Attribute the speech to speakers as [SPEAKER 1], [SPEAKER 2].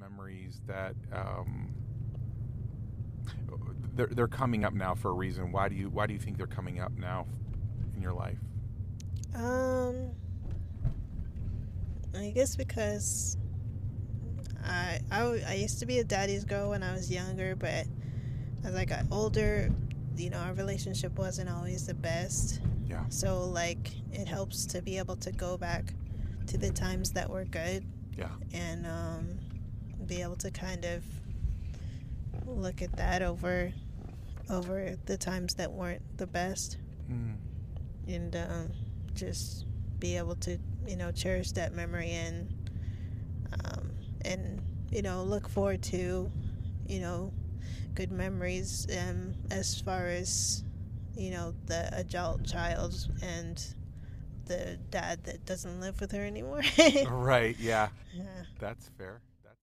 [SPEAKER 1] memories that um, they're they're coming up now for a reason. Why do you why do you think they're coming up now in your life?
[SPEAKER 2] Um, I guess because I, I I used to be a daddy's girl when I was younger, but as I got older, you know, our relationship wasn't always the best.
[SPEAKER 1] Yeah.
[SPEAKER 2] So like, it helps to be able to go back to the times that were good.
[SPEAKER 1] Yeah.
[SPEAKER 2] And um, be able to kind of look at that over over the times that weren't the best
[SPEAKER 1] Mm.
[SPEAKER 2] and um, just be able to you know cherish that memory and um, and you know look forward to you know good memories um, as far as you know the adult child and the dad that doesn't live with her anymore
[SPEAKER 1] Right. Yeah.
[SPEAKER 2] yeah
[SPEAKER 1] That's fair.